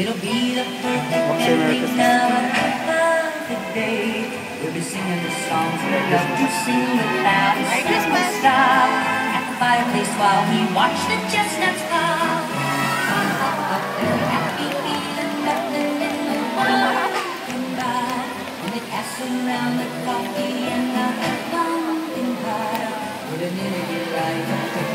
It'll be the perfect ending now and a perfect day. We'll be singing the songs we love to sing without a single stop. At the fireplace while we watch the chestnuts pop. Around the coffee and the pumpkin pie, with an